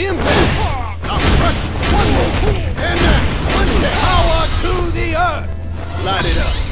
Impact! Now! One more! And! Power to the earth! Light it up!